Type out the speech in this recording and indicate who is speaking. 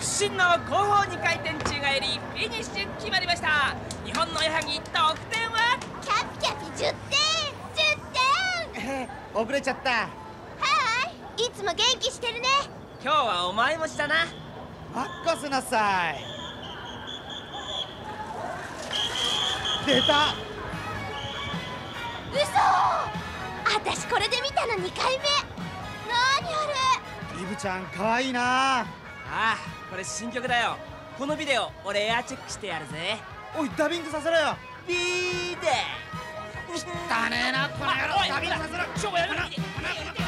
Speaker 1: 屈身の後方2回転宙返りフィニッシュ決まりました。日本の矢作得点は？
Speaker 2: キャピキャピ10点10点
Speaker 3: えー、遅れちゃった
Speaker 2: はいいつも元気してるね
Speaker 1: 今日はお前持ちだな
Speaker 3: 任せなさい出た
Speaker 2: 嘘私これで見たの2回目何あ
Speaker 3: イブちゃん可愛いな
Speaker 1: ああこれ新曲だよ。このビデオ俺エアチェックしてやるぜ。
Speaker 3: おいダビングさせろよ。
Speaker 1: ビーデ
Speaker 3: 汚ねえなこの野郎。ダビングさせろ。
Speaker 1: ちょやめろ